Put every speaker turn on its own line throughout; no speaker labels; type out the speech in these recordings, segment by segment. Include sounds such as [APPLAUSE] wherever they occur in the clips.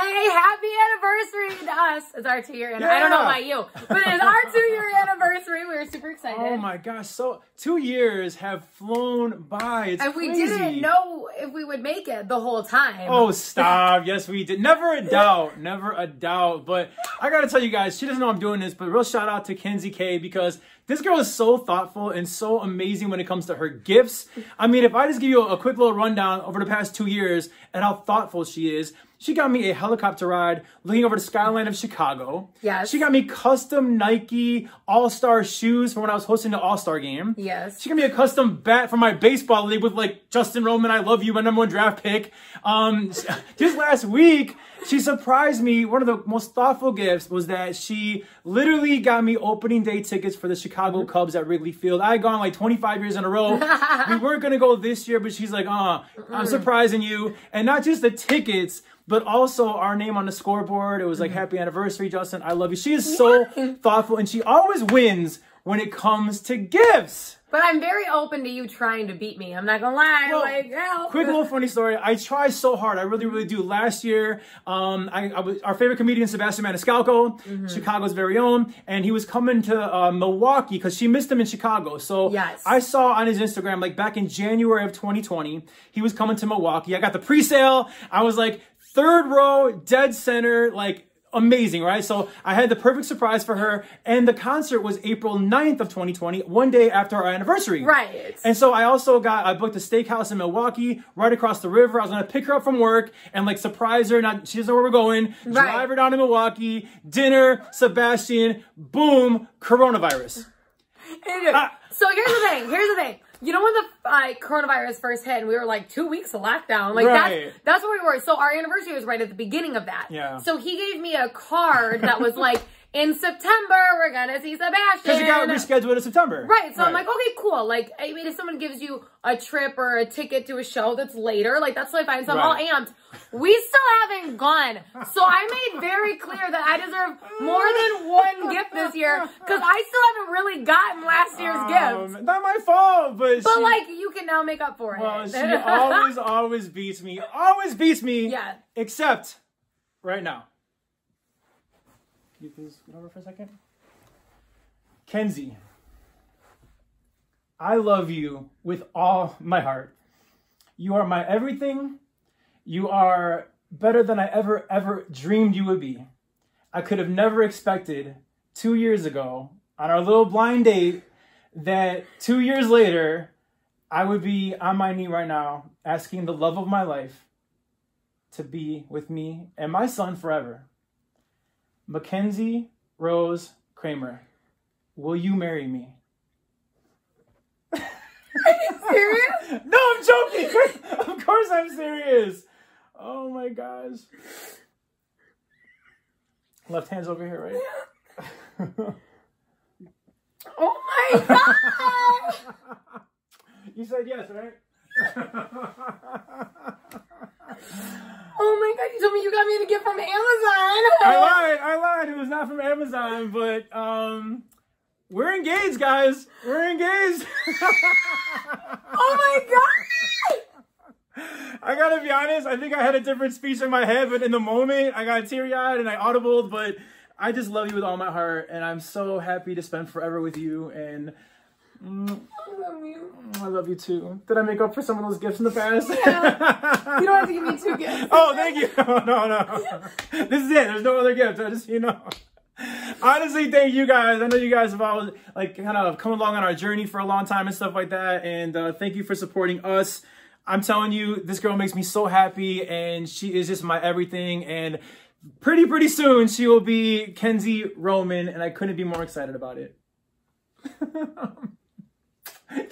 hey, happy anniversary to us. It's our two year anniversary. I don't know
Yeah.
about you, but it's our two year anniversary. We were super excited.
Oh my gosh, so two years have flown by. It's
and we
crazy.
didn't know if we would make it the whole time.
Oh, stop. [LAUGHS] yes, we did. Never a doubt. Never a doubt. But I got to tell you guys, she doesn't know I'm doing this, but real shout out to Kenzie K because this girl is so thoughtful and so amazing when it comes to her gifts. I mean, if I just give you a quick little rundown over the past two years and how thoughtful she is, she got me a helicopter ride looking over the skyline of Chicago.
Yes.
She got me custom Nike All Star shoes for when I was hosting the All Star game.
Yes.
She got me a custom bat for my baseball league with like Justin Roman, I love you, my number one draft pick. Um, [LAUGHS] just last week, she surprised me. One of the most thoughtful gifts was that she literally got me opening day tickets for the Chicago Cubs at Wrigley Field. I had gone like 25 years in a row. [LAUGHS] we weren't gonna go this year, but she's like, uh, I'm surprising you. And not just the tickets, but also our name on the scoreboard. It was like, happy anniversary, Justin. I love you. She is so [LAUGHS] thoughtful and she always wins when it comes to gifts.
But I'm very open to you trying to beat me. I'm not gonna lie.
Well,
like, help.
Quick little funny story. I try so hard. I really, really do. Last year, um, I, I was our favorite comedian, Sebastian Maniscalco,
Mm-hmm.
Chicago's very own, and he was coming to uh, Milwaukee because she missed him in Chicago. So
Yes.
I saw on his Instagram, like back in January of 2020, he was coming to Milwaukee. I got the pre-sale. I was like third row, dead center, like amazing, right? So I had the perfect surprise for her, and the concert was April 9th of 2020, one day after our anniversary.
Right.
And so I also got I booked a steakhouse in Milwaukee, right across the river. I was gonna pick her up from work and like surprise her. Not she doesn't know where we're going.
Right.
Drive her down to Milwaukee, dinner, Sebastian, boom, coronavirus. [LAUGHS] Ah.
so here's the thing. Here's the thing. You know when the uh, coronavirus first hit, and we were like two weeks of lockdown. Like
Right.
that's that's where we were. So our anniversary was right at the beginning of that.
Yeah.
So he gave me a card that was like, [LAUGHS] in September we're gonna see Sebastian.
Because it got rescheduled in September.
Right, so I'm like, okay, cool. Like, I mean, if someone gives you a trip or a ticket to a show that's later, like, that's totally fine. So I'm all
Right.
amped. We still haven't gone. So I made very clear that I deserve more than one gift this year because I still haven't really gotten last year's gift.
Um, not my fault, but
But,
she,
like, you can now make up for it.
well, she always, always beats me. Always beats me. [LAUGHS]
Yeah.
Except right now. You please get over for a second? Kenzie, I love you with all my heart. You are my everything. You are better than I ever, ever dreamed you would be. I could have never expected two years ago on our little blind date that two years later I would be on my knee right now asking the love of my life to be with me and my son forever. Mackenzie Rose Kramer, will you marry me?
Are you serious? [LAUGHS]
No, I'm joking. [LAUGHS] of course I'm serious. Oh my gosh. Left hand's over here, right? [LAUGHS]
Oh my god!
you said yes, right?
Oh my god, you told me you got me a gift from Amazon.
I [LAUGHS] lied. I lied. It was not from Amazon, but um, we're engaged, guys. We're engaged. [LAUGHS]
Oh my god!
I gotta be honest. I think I had a different speech in my head, but in the moment, I got teary eyed and I audibled. But I just love you with all my heart, and I'm so happy to spend forever with you. And mm,
I love you.
I love you too. Did I make up for some of those gifts in the past?
You don't have to give me two [LAUGHS] gifts.
Oh, thank you. [LAUGHS] No, no. This is it. There's no other gift. I just, you know. Honestly, thank you guys. I know you guys have all like kind of come along on our journey for a long time and stuff like that. And uh, thank you for supporting us. I'm telling you, this girl makes me so happy, and she is just my everything. And pretty, pretty soon, she will be Kenzie Roman, and I couldn't be more excited about it. [LAUGHS]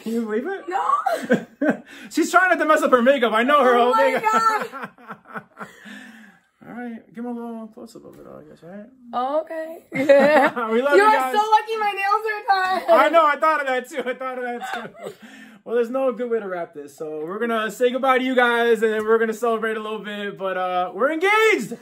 Can you believe it?
No. [LAUGHS]
She's trying not to mess up her makeup. I know her
Oh
whole
my
makeup. [LAUGHS] All right, give him a little close up of it, all, I guess, right?
Okay. [LAUGHS]
we love
you
you,
are
guys.
so lucky my nails are done.
I know, I thought of that too. I thought of that too. Well, there's no good way to wrap this, so we're gonna say goodbye to you guys, and then we're gonna celebrate a little bit. But uh, we're engaged.